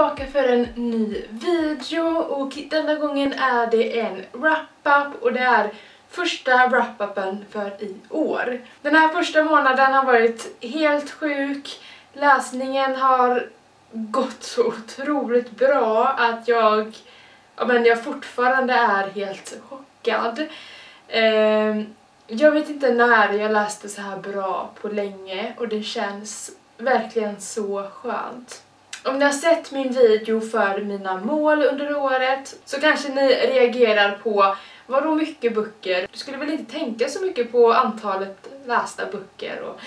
tillbaka för en ny video och denna gången är det en wrap-up och det är första wrap-upen för i år. Den här första månaden har varit helt sjuk, läsningen har gått så otroligt bra att jag, ja, men jag fortfarande är helt chockad. Eh, jag vet inte när jag läste så här bra på länge och det känns verkligen så skönt. Om ni har sett min video för mina mål under året så kanske ni reagerar på vad då mycket böcker? Du skulle väl inte tänka så mycket på antalet lästa böcker och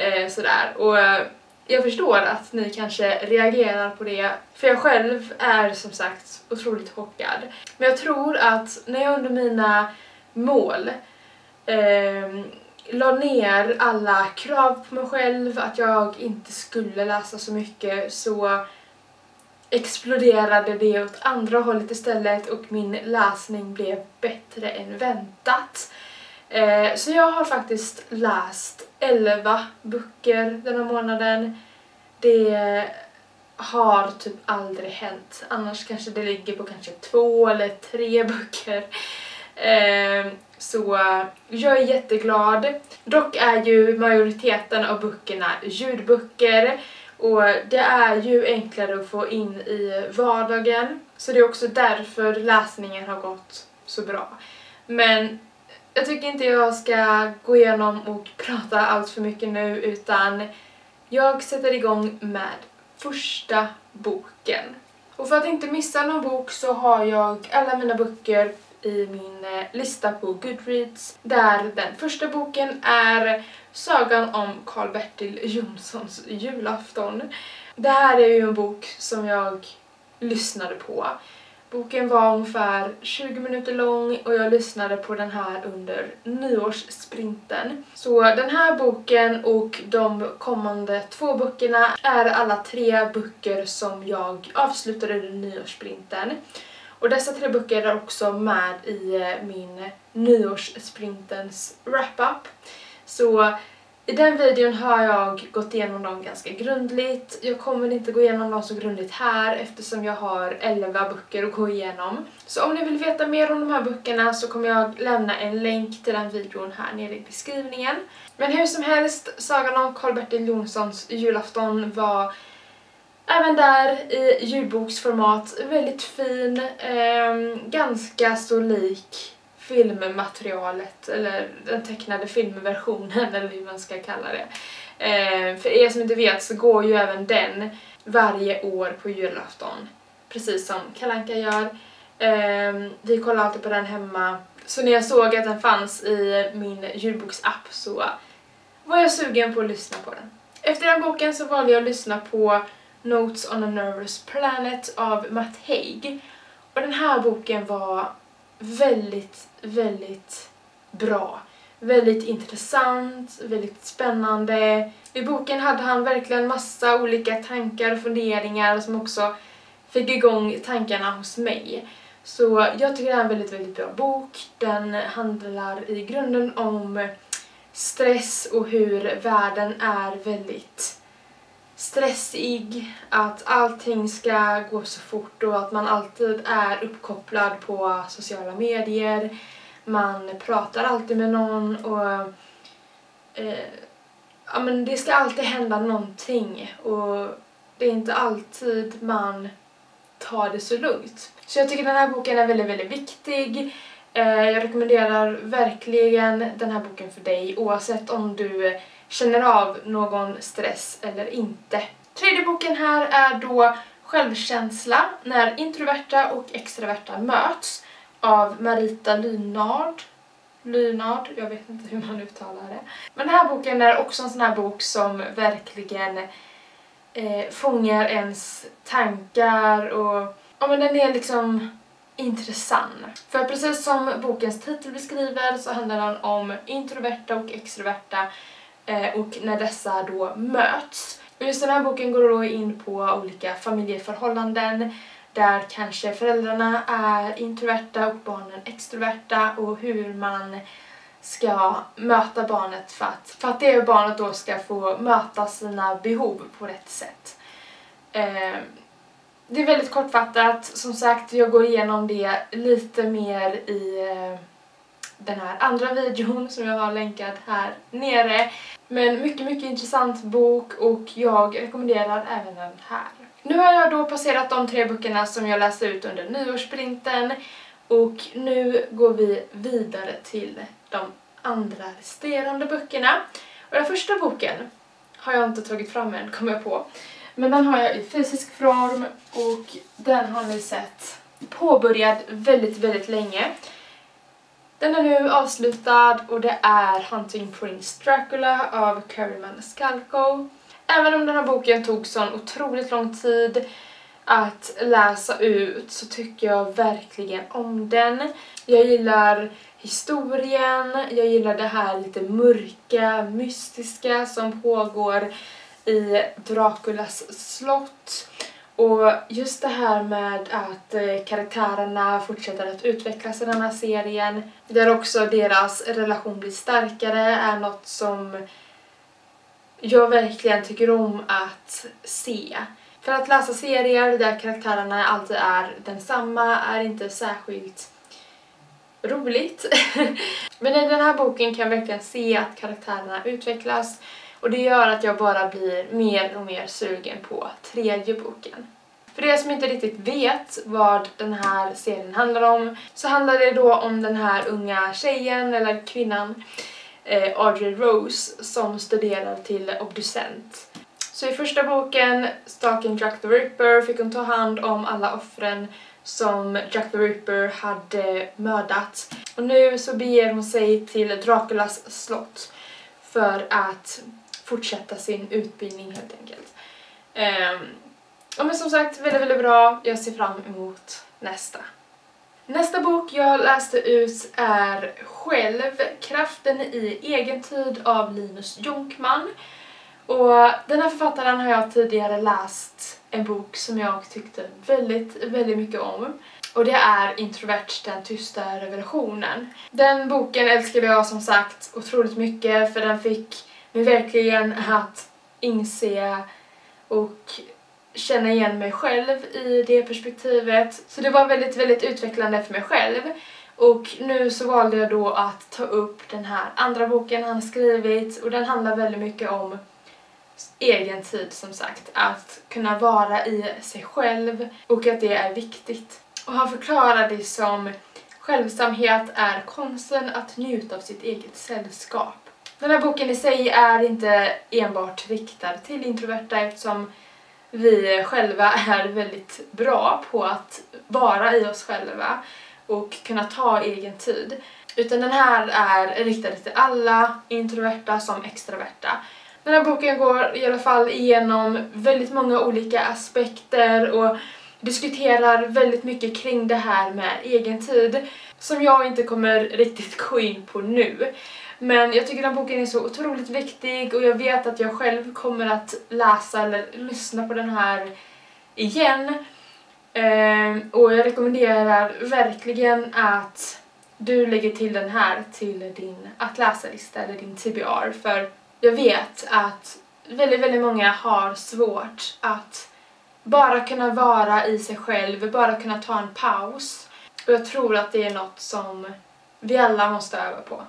eh, sådär. Och eh, jag förstår att ni kanske reagerar på det, för jag själv är som sagt otroligt chockad. Men jag tror att när jag under mina mål eh, la ner alla krav på mig själv, att jag inte skulle läsa så mycket, så exploderade det åt andra hållet istället och min läsning blev bättre än väntat. Eh, så jag har faktiskt läst 11 böcker den här månaden. Det har typ aldrig hänt. Annars kanske det ligger på kanske två eller tre böcker. Eh, så jag är jätteglad. Dock är ju majoriteten av böckerna ljudböcker och det är ju enklare att få in i vardagen. Så det är också därför läsningen har gått så bra. Men jag tycker inte jag ska gå igenom och prata allt för mycket nu utan jag sätter igång med första boken. Och för att inte missa någon bok så har jag alla mina böcker i min eh, lista på Goodreads där den första boken är Sagan om Karl-Bertil Jonssons julafton. Det här är ju en bok som jag lyssnade på. Boken var ungefär 20 minuter lång och jag lyssnade på den här under nyårssprinten. Så den här boken och de kommande två böckerna är alla tre böcker som jag avslutade under nyårssprinten. Och dessa tre böcker är också med i eh, min nyårssprintens wrap-up. Så i den videon har jag gått igenom dem ganska grundligt. Jag kommer inte gå igenom dem så grundligt här eftersom jag har 11 böcker att gå igenom. Så om ni vill veta mer om de här böckerna så kommer jag lämna en länk till den videon här nere i beskrivningen. Men hur som helst, sagan om Karl-Bertil Jonssons julafton var Även där i ljudboksformat, väldigt fin, eh, ganska så lik filmmaterialet eller den tecknade filmversionen eller hur man ska kalla det. Eh, för er som inte vet så går ju även den varje år på julafton. Precis som Kalanka gör. Eh, vi kollar alltid på den hemma. Så när jag såg att den fanns i min ljudboksapp så var jag sugen på att lyssna på den. Efter den boken så valde jag att lyssna på Notes on a Nervous Planet av Matt Haig. Och den här boken var väldigt, väldigt bra. Väldigt intressant, väldigt spännande. I boken hade han verkligen massa olika tankar och funderingar som också fick igång tankarna hos mig. Så jag tycker det är en väldigt, väldigt bra bok. Den handlar i grunden om stress och hur världen är väldigt stressig, att allting ska gå så fort och att man alltid är uppkopplad på sociala medier. Man pratar alltid med någon och eh, ja, men det ska alltid hända någonting och det är inte alltid man tar det så lugnt. Så jag tycker den här boken är väldigt, väldigt viktig. Eh, jag rekommenderar verkligen den här boken för dig oavsett om du känner av någon stress eller inte. Tredje boken här är då Självkänsla när introverta och extroverta möts av Marita Lynard. Lynard, jag vet inte hur man uttalar det. Men den här boken är också en sån här bok som verkligen eh, fångar ens tankar och ja men den är liksom intressant. För precis som bokens titel beskriver så handlar den om introverta och extroverta Eh, Eh, och när dessa då möts. Och just den här boken går då in på olika familjeförhållanden där kanske föräldrarna är introverta och barnen extroverta och hur man ska möta barnet för att, för att det barnet då ska få möta sina behov på rätt sätt. Eh, det är väldigt kortfattat. Som sagt, jag går igenom det lite mer i eh, den här andra videon som jag har länkat här nere. Men mycket, mycket intressant bok och jag rekommenderar även den här. Nu har jag då passerat de tre böckerna som jag läste ut under nyårsprinten och nu går vi vidare till de andra resterande böckerna. Och den första boken har jag inte tagit fram än, kommer jag på. Men den har jag i fysisk form och den har ni sett påbörjad väldigt, väldigt länge. Den är nu avslutad och det är Hunting Prince Dracula av Carrie Maniscalco. Även om den här boken tog sån otroligt lång tid att läsa ut så tycker jag verkligen om den. Jag gillar historien, jag gillar det här lite mörka, mystiska som pågår i Draculas slott. Och just det här med att eh, karaktärerna fortsätter att utvecklas i den här serien, där också deras relation blir starkare, är något som jag verkligen tycker om att se. För att läsa serier där karaktärerna alltid är densamma är inte särskilt roligt. Men i den här boken kan jag verkligen se att karaktärerna utvecklas och det gör att jag bara blir mer och mer sugen på tredje boken. För er som inte riktigt vet vad den här serien handlar om så handlar det då om den här unga tjejen, eller kvinnan, eh, Audrey Rose som studerar till obducent. Så i första boken, Stalking Jack the Ripper, fick hon ta hand om alla offren som Jack the Ripper hade mördat. Och nu så beger hon sig till Draculas slott för att fortsätta sin utbildning helt enkelt. Um, ja men som sagt, väldigt väldigt bra. Jag ser fram emot nästa. Nästa bok jag läste ut är Själv, kraften i egen tid av Linus Jonkman. Och den här författaren har jag tidigare läst en bok som jag tyckte väldigt, väldigt mycket om. Och det är Introvert, den tysta revolutionen. Den boken älskade jag som sagt otroligt mycket för den fick men verkligen att inse och känna igen mig själv i det perspektivet. Så det var väldigt, väldigt utvecklande för mig själv. Och nu så valde jag då att ta upp den här andra boken han skrivit och den handlar väldigt mycket om egen tid som sagt. Att kunna vara i sig själv och att det är viktigt. Och han förklarar det som självsamhet är konsten att njuta av sitt eget sällskap. Den här boken i sig är inte enbart riktad till introverta eftersom vi själva är väldigt bra på att vara i oss själva och kunna ta egen tid. Utan den här är riktad till alla, introverta som extroverta. Den här boken går i alla fall igenom väldigt många olika aspekter och diskuterar väldigt mycket kring det här med egen tid som jag inte kommer riktigt gå in på nu. Men jag tycker den boken är så otroligt viktig och jag vet att jag själv kommer att läsa eller lyssna på den här igen. Ehm, och jag rekommenderar verkligen att du lägger till den här till din att läsa-lista eller din TBR för jag vet att väldigt, väldigt många har svårt att bara kunna vara i sig själv, bara kunna ta en paus. Och jag tror att det är något som vi alla måste öva på.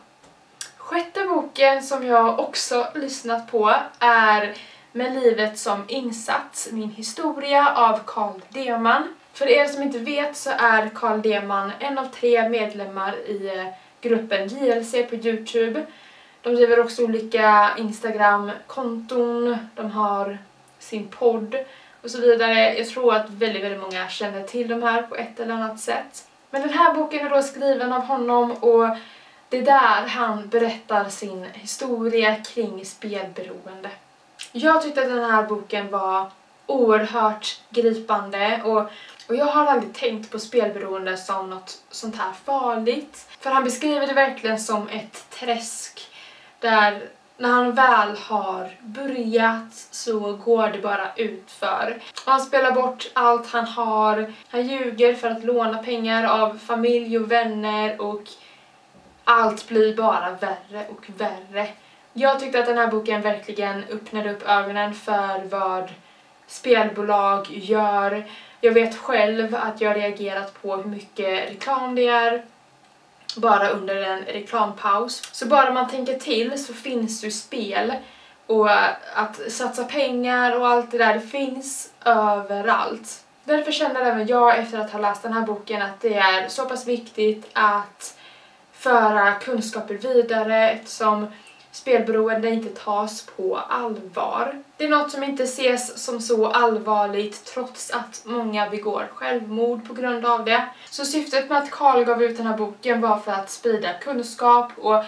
Sjätte boken som jag också lyssnat på är Med livet som insats, min historia av Carl Deman. För er som inte vet så är Carl Deman en av tre medlemmar i eh, gruppen JLC på Youtube. De driver också olika Instagram-konton, de har sin podd och så vidare. Jag tror att väldigt, väldigt många känner till de här på ett eller annat sätt. Men den här boken är då skriven av honom och det är där han berättar sin historia kring spelberoende. Jag tyckte att den här boken var oerhört gripande och, och jag har aldrig tänkt på spelberoende som något sånt här farligt. För han beskriver det verkligen som ett träsk där när han väl har börjat så går det bara utför. Han spelar bort allt han har, han ljuger för att låna pengar av familj och vänner och allt blir bara värre och värre. Jag tyckte att den här boken verkligen öppnade upp ögonen för vad spelbolag gör Jag vet själv att jag reagerat på hur mycket reklam det är bara under en reklampaus. Så bara man tänker till så finns det ju spel och att satsa pengar och allt det där, det finns överallt. Därför känner även jag efter att ha läst den här boken att det är så pass viktigt att föra kunskaper vidare eftersom spelberoende inte tas på allvar. Det är något som inte ses som så allvarligt trots att många begår självmord på grund av det. Så syftet med att Karl gav ut den här boken var för att sprida kunskap och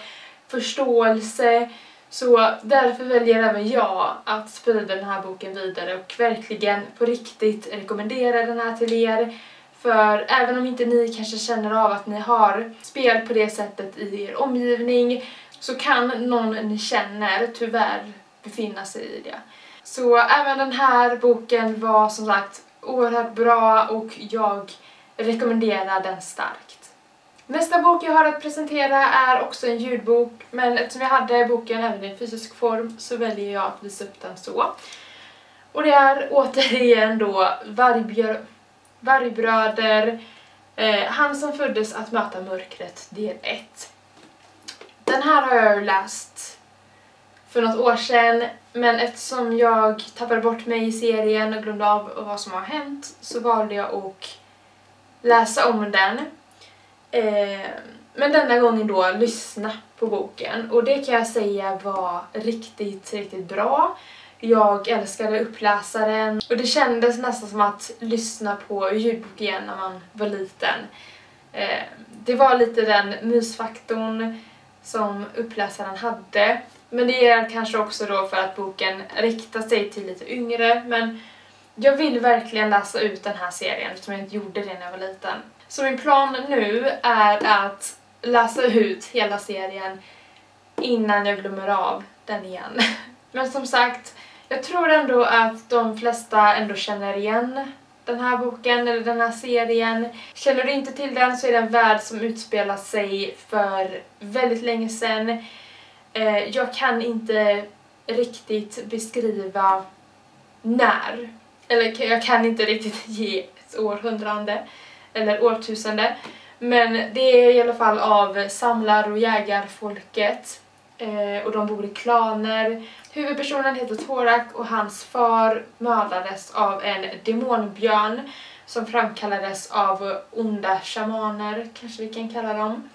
förståelse så därför väljer även jag att sprida den här boken vidare och verkligen på riktigt rekommendera den här till er. För även om inte ni kanske känner av att ni har spel på det sättet i er omgivning så kan någon ni känner tyvärr befinna sig i det. Så även den här boken var som sagt oerhört bra och jag rekommenderar den starkt. Nästa bok jag har att presentera är också en ljudbok men eftersom jag hade boken även i fysisk form så väljer jag att visa upp den så. Och det är återigen då Vargbjörn Vargbröder, eh, Han som föddes att möta mörkret, del 1. Den här har jag läst för något år sedan men eftersom jag tappade bort mig i serien och glömde av vad som har hänt så valde jag att läsa om den. Eh, men denna gången då lyssna på boken och det kan jag säga var riktigt, riktigt bra. Jag älskade uppläsaren och det kändes nästan som att lyssna på ljudbok igen när man var liten. Eh, det var lite den mysfaktorn som uppläsaren hade. Men det är kanske också då för att boken riktar sig till lite yngre men jag vill verkligen läsa ut den här serien eftersom jag inte gjorde det när jag var liten. Så min plan nu är att läsa ut hela serien innan jag glömmer av den igen. Men som sagt, jag tror ändå att de flesta ändå känner igen den här boken eller den här serien. Känner du inte till den så är det en värld som utspelar sig för väldigt länge sedan. Eh, jag kan inte riktigt beskriva när. Eller jag kan inte riktigt ge ett århundrade eller årtusende. Men det är i alla fall av samlar och jägarfolket eh, och de bor i klaner. Huvudpersonen heter Torak och hans far mördades av en demonbjörn som framkallades av onda shamaner, kanske vi kan kalla dem.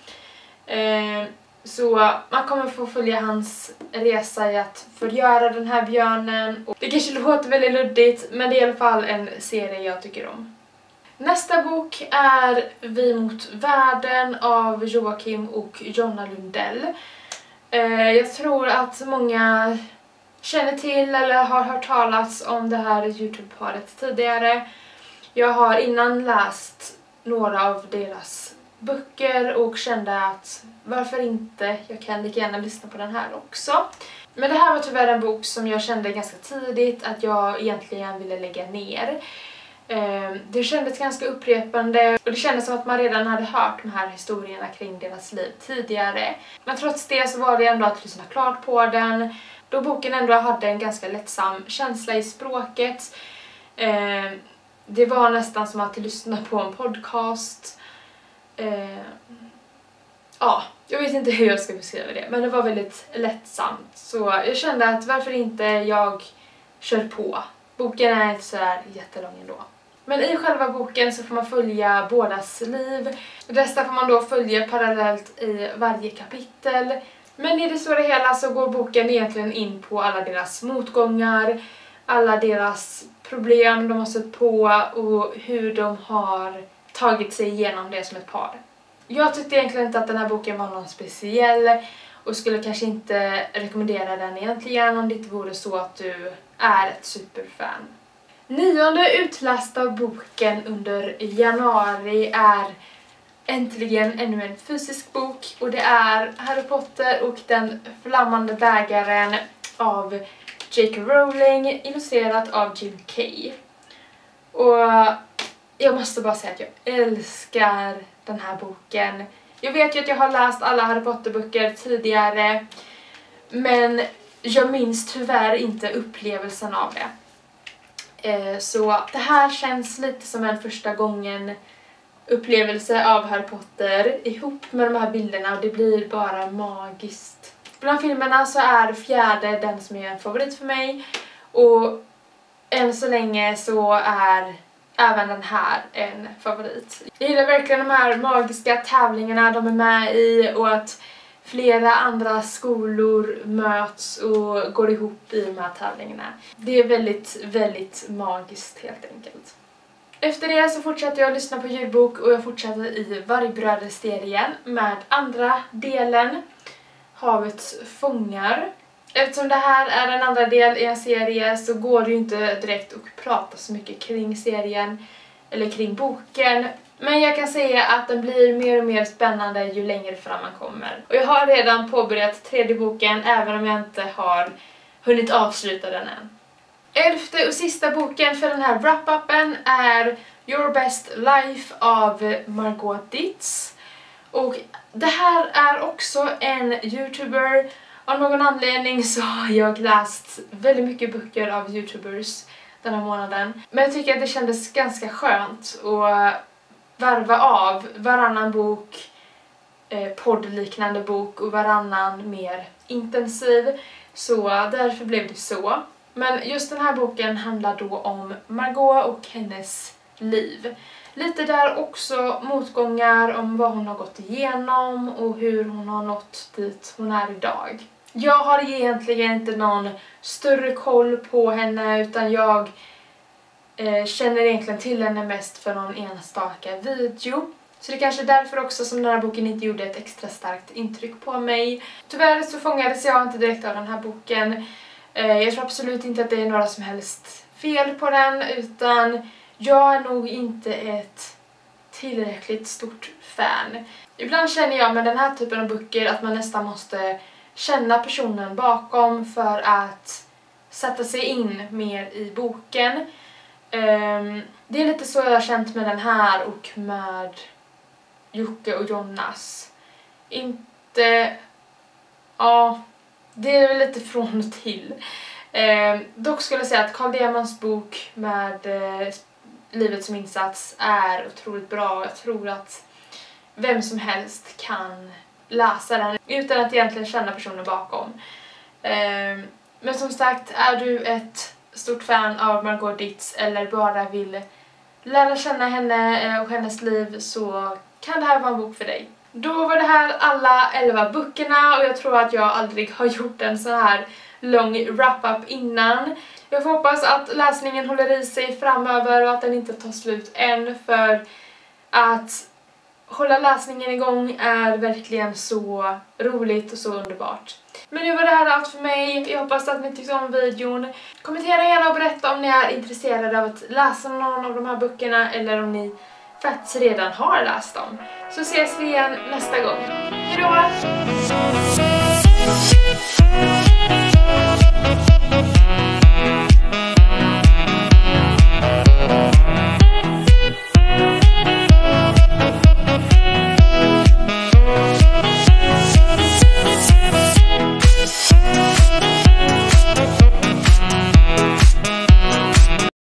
Eh, så man kommer få följa hans resa i att förgöra den här björnen. Och det kanske låter väldigt luddigt men det är i alla fall en serie jag tycker om. Nästa bok är Vi mot världen av Joakim och Jonna Lundell. Eh, jag tror att många känner till eller har hört talas om det här Youtube-paret tidigare. Jag har innan läst några av deras böcker och kände att varför inte, jag kan lika gärna lyssna på den här också. Men det här var tyvärr en bok som jag kände ganska tidigt att jag egentligen ville lägga ner. Ehm, det kändes ganska upprepande och det kändes som att man redan hade hört de här historierna kring deras liv tidigare. Men trots det så var det ändå att lyssna klart på den då boken ändå hade en ganska lättsam känsla i språket. Ehm, det var nästan som att lyssna på en podcast. Ehm, ja, jag vet inte hur jag ska beskriva det men det var väldigt lättsamt så jag kände att varför inte jag kör på. Boken är inte sådär jättelång ändå. Men i själva boken så får man följa bådas liv. Dessa får man då följa parallellt i varje kapitel. Men i det stora hela så går boken egentligen in på alla deras motgångar, alla deras problem de har sett på och hur de har tagit sig igenom det som ett par. Jag tyckte egentligen inte att den här boken var någon speciell och skulle kanske inte rekommendera den egentligen om det inte vore så att du är ett superfan. Nionde utlästa boken under januari är äntligen ännu en fysisk bok och det är Harry Potter och den flammande bägaren av J.K. Rowling illustrerat av Jim Kay. Och jag måste bara säga att jag älskar den här boken. Jag vet ju att jag har läst alla Harry Potter-böcker tidigare men jag minns tyvärr inte upplevelsen av det. Eh, så det här känns lite som en första gången upplevelse av Harry Potter ihop med de här bilderna och det blir bara magiskt. Bland filmerna så är fjärde den som är en favorit för mig och än så länge så är även den här en favorit. Jag gillar verkligen de här magiska tävlingarna de är med i och att flera andra skolor möts och går ihop i de här tävlingarna. Det är väldigt, väldigt magiskt helt enkelt. Efter det så fortsatte jag lyssna på ljudbok och jag fortsatte i Vargbröder-serien med andra delen, Havets fångar. Eftersom det här är en andra del i en serie så går det ju inte direkt att prata så mycket kring serien eller kring boken. Men jag kan säga att den blir mer och mer spännande ju längre fram man kommer. Och jag har redan påbörjat tredje boken även om jag inte har hunnit avsluta den än. Elfte och sista boken för den här wrap-upen är Your Best Life av Margot Ditz. Och det här är också en youtuber. Av någon anledning så har jag läst väldigt mycket böcker av youtubers den här månaden. Men jag tycker att det kändes ganska skönt att varva av varannan bok, eh, poddliknande bok och varannan mer intensiv. Så därför blev det så. Men just den här boken handlar då om Margot och hennes liv. Lite där också motgångar om vad hon har gått igenom och hur hon har nått dit hon är idag. Jag har egentligen inte någon större koll på henne utan jag eh, känner egentligen till henne mest för någon enstaka video. Så det är kanske är därför också som den här boken inte gjorde ett extra starkt intryck på mig. Tyvärr så fångades jag inte direkt av den här boken. Eh, jag tror absolut inte att det är några som helst fel på den utan jag är nog inte ett tillräckligt stort fan. Ibland känner jag med den här typen av böcker att man nästan måste känna personen bakom för att sätta sig in mer i boken. Um, det är lite så jag har känt med den här och med Jocke och Jonas. Inte... Ja, det är väl lite från och till. Eh, dock skulle jag säga att Carl Diamans bok med eh, Livet som insats är otroligt bra jag tror att vem som helst kan läsa den utan att egentligen känna personen bakom. Eh, men som sagt, är du ett stort fan av Margot Ditz eller bara vill lära känna henne eh, och hennes liv så kan det här vara en bok för dig. Då var det här alla 11 böckerna och jag tror att jag aldrig har gjort en så här lång wrap-up innan. Jag får hoppas att läsningen håller i sig framöver och att den inte tar slut än för att hålla läsningen igång är verkligen så roligt och så underbart. Men nu var det här allt för mig. Jag hoppas att ni tyckte om videon. Kommentera gärna och berätta om ni är intresserade av att läsa någon av de här böckerna eller om ni faktiskt redan har läst dem. Så ses vi igen nästa gång. Hejdå!